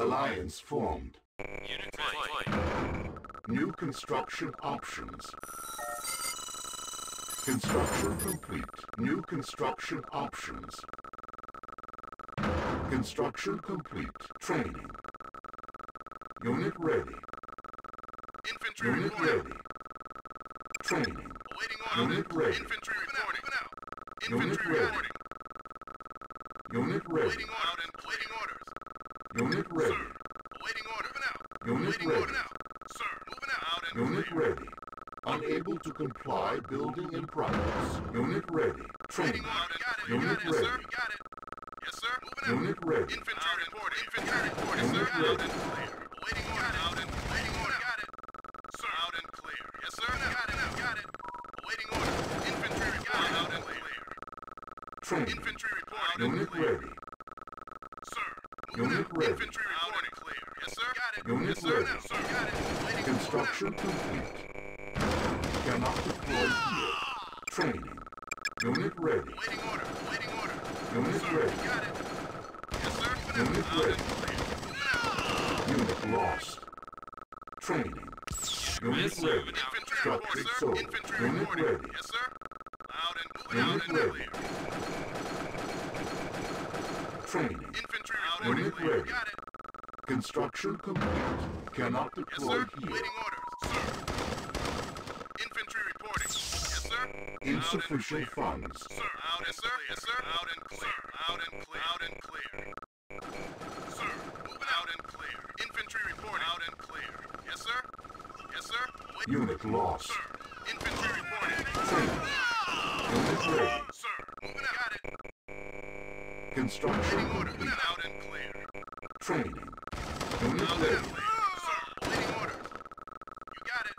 Alliance formed. Unit flight. New construction options. Construction complete. New construction options. Construction complete. Training. Unit ready. Infantry Unit reporting. ready. Training. Awaiting order. Unit ready. Infantry reporting. Unit Infantry ready. reporting. Unit ready. Unit ready. Sir. Awaiting order. Moving out. Unit Awaiting ready. order now. Sir. Moving out. Out and Unit clear. ready. Unable to comply. Building in progress. Unit ready. Training. Waiting order. Got it. Unit got it, ready. sir. Got it. Yes, sir. Moving out. Unit ready. Infantry reporting. Infantry reporting, sir. ready. Out and clear. Awaiting order. Out and waiting order. Got it. Sir. Out and clear. Yes, sir. Now. Got it. Now. Got it. Awaiting order. Infantry reporting. Out and clear. Training. Infantry reporting. Out and Unit clear. ready. Unit ready. Infantry reporting. clear. Yes, sir. Got it. Unit yes, sir. ready. Now, sir. Got it. Construction complete. Cannot deploy ah! here. Training. Unit ready. Waiting order. Waiting order. Unit Sir. ready. Got it. Yes, sir. Unit. Out ready. clear. Unit lost. Training. Unit Yes, ready. Infantry Structure report, sold. Infantry Unit reporting. ready. Yes, sir. Out and moving Unit out and ready. clear. Training. Reporting. Unit clear. ready. Construction complete. Cannot Yes, deploy sir. here. Waiting orders, sir. Infantry reporting. Yes, sir. Insufficient funds. Sir. Out and sir. Yes, sir. Out and clear. Out and clear. Out and clear. Sir. Moving out and clear. Infantry reporting. Out and clear. Yes, sir. Yes, sir. Wait, Unit lost. sir. Infantry reporting. Training. Unit ready. Sir. Moving out. Got it. Construction Waiting order. Training. Unit Out clear. Sir. Waiting orders. You got it.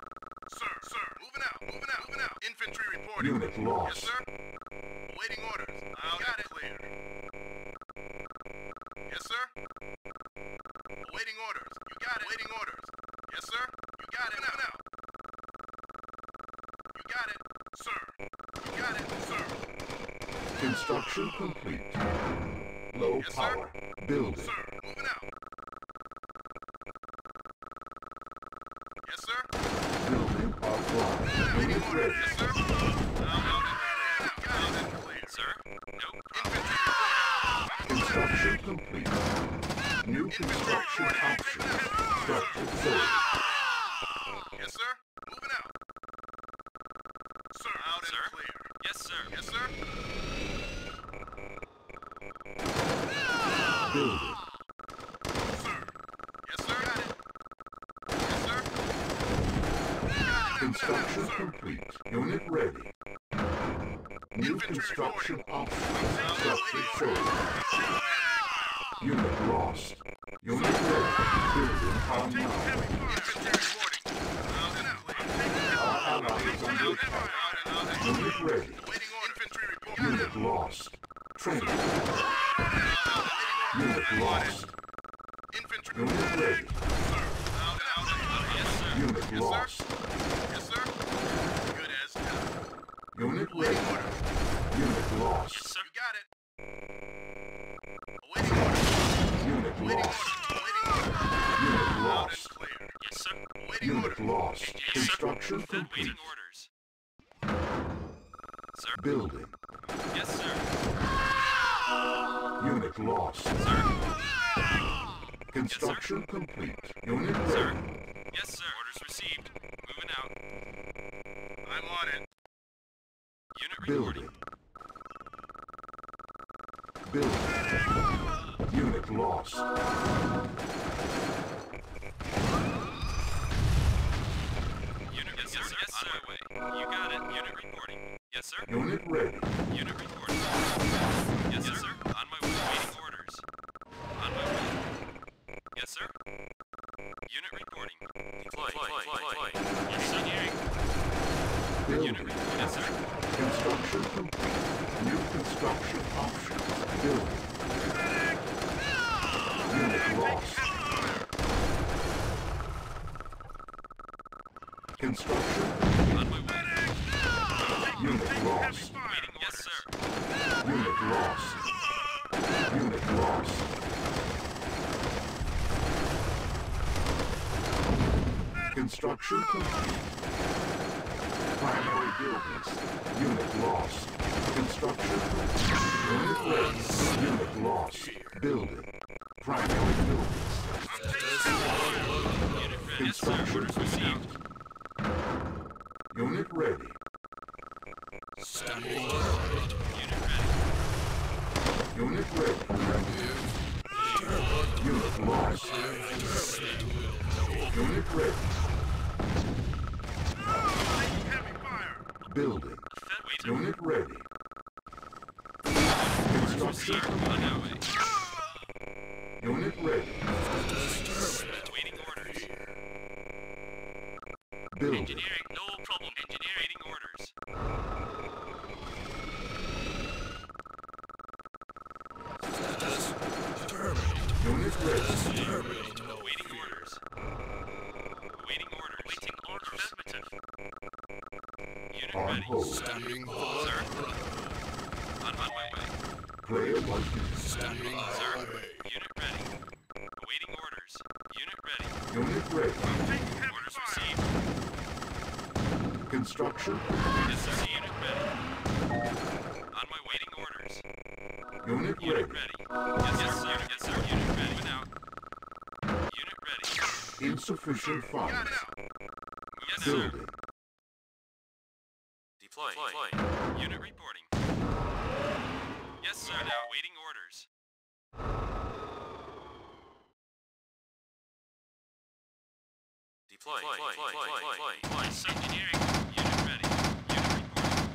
Sir. Sir. Moving out. Moving out. Moving out. Infantry reporting. Unit lost. Yes, sir. Waiting orders. Out got it. Clear. Yes, sir. Waiting orders. You got it. Waiting orders. Yes, sir. You got it. Now, now. You got it, sir. You got it, sir. Construction complete. Low Yes, power. sir. Building. Sir, Construction complete. New construction options. Structure sold. Yes, sir. Moving out. Sir, out Sir? and clear. Yes, sir. Yes, sir. Building. Sir. Yes, sir. Got it. Yes, sir. Construction complete. Unit ready. New construction options. Structure sold. Unit lost. Unit ready. Building online. Our allies under attack. Unit ready. Unit lost. Training. Unit lost. Unit ready. Sir. Out and out and out. Yes, sir. Unit Yes, lost. sir. Yes, sir. Good as done. Unit Waiting ready. order. Unit Yes, lost. sir. You got it. Awaiting order. Unit Waiting lost. order. Waiting order. Unit Out and lost. clear. Yes, sir. Waiting Unit order. lost. Yes, sir. Construction Then complete. waiting orders. Sir? Building. Yes, sir. Unit lost. Sir? Construction complete. Unit Sir? Yes, sir. Orders received. Moving out. I'm on it. Unit reporting. Building. Building. Unit lost. Unit yes, sir. Yes, sir. On my way. You got it. Unit reporting. Yes, sir. Unit ready. Unit reporting. Yes, sir. On my way. Waiting orders. On my way. Yes, sir. Unit reporting. Deploy. Deploy. Deploy. Yes, sir. Hearing. Unit reporting. Yes, sir. Construction complete. New construction options. Building. Unit lost. Unit lost. Construction complete. Primary buildings. Unit lost. Construction complete. Unit ready. Unit lost. Building. Primary buildings. Construction complete. Unit ready. Unit. Ready. Building. Unit ready. Construction. on. Unit ready. Waiting orders. Building. Engineering, no problem. Engineering, waiting orders. Unit ready. Waiting orders. Waiting orders. Waiting orders. Affirmative. Unit On ready. hold. Sir. On, my way. Player one. Sir. Unit ready. Awaiting orders. Unit ready. Unit ready. Orders received. Construction. Yes, sir. Unit ready. On my waiting orders. Unit Unit ready. ready. Yes. Yes, sir. Insufficient Got funds. it. Yes, sir. Building. Deploy. Deploy. Unit reporting. Yes, sir. Now waiting orders. Deploy. Deploy. Deploy. Deploy. Deploy. Yes, sir. Engineering. Unit ready. Unit reporting.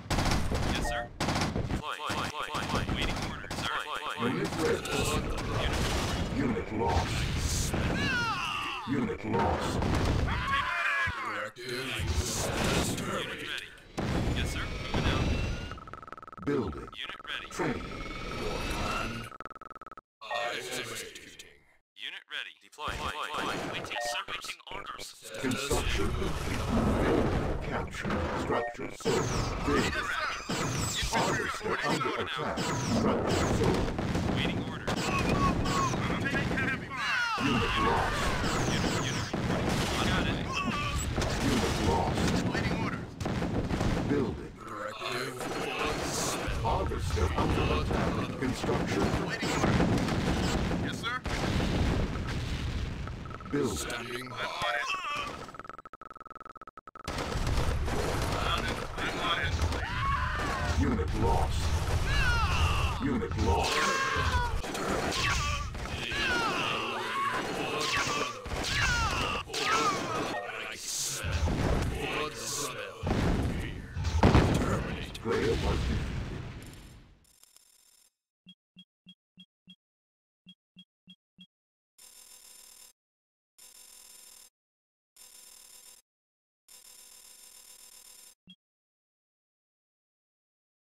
Yes, sir. Deploy. Deploy. Deploy. Deploy. Waiting orders, sir. Deploy. Unit ready. Unit. Unit lost. Unit lost. Unit ready. Yes, sir. Moving out. Building. Unit ready. Training. Unit ready. Deploy. Deploy. Deploy. Waiting, sir. Waiting orders. Construction complete. Building captured. Structure. Building. Harvester under attack. Structure. Waiting orders. Heavy fire. Unit lost. Got. Unit lost. Player was defeated.